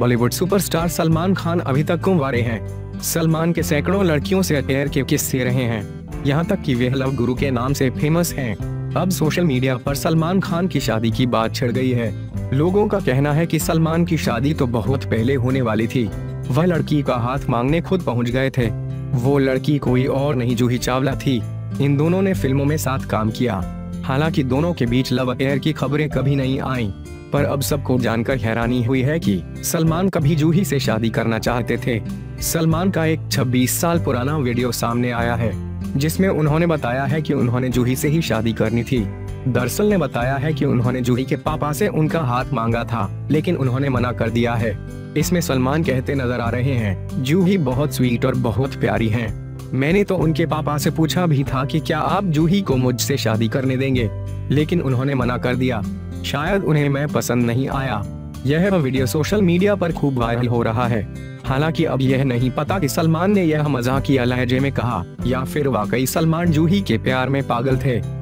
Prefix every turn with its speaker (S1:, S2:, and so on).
S1: Bollywood superstar Salman Khan अभी तक कुंवारे हैं। सलमान के सैकड़ों लड़कियों से अफेयर के किस्से रहे हैं? यहाँ तक कि वे लव गुरु के नाम से फ़ेमस हैं। अब सोशल मीडिया पर सलमान खान की शादी की बात छिड़ गई है। लोगों का कहना है कि सलमान की शादी तो बहुत पहले होने वाली थी। वह लड़की का हाथ मांगने खुद पहुँच गए थे। वो लड़की कोई और नहीं जूही चावला थी। इन दोनों ने फ़िल्मों में साथ काम किया। हालाँकि दोनों के बीच लव अफेयर की खबरें कभी नहीं आईं, पर अब सबको जानकर हैरानी हुई है कि सलमान कभी जूही से शादी करना चाहते थे। सलमान का एक 26 साल पुराना वीडियो सामने आया है जिसमें उन्होंने बताया है कि उन्होंने जूही से ही शादी करनी थी। दरअसल ने बताया है कि उन्होंने जूही के पापा से उनका हाथ मांगा था लेकिन उन्होंने मना कर दिया है। इसमें सलमान कहते नज़र आ रहे हैं जूही बहुत स्वीट और बहुत प्यारी हैं। मैंने तो उनके पापा से पूछा भी था कि क्या आप जूही को मुझसे शादी करने देंगे, लेकिन उन्होंने मना कर दिया। शायद उन्हें मैं पसंद नहीं आया। यह वीडियो सोशल मीडिया पर खूब वायरल हो रहा है। हालाँकि अब यह नहीं पता कि सलमान ने यह मजाकिया लहजे में कहा, या फिर वाकई सलमान जूही के प्यार में पागल थे।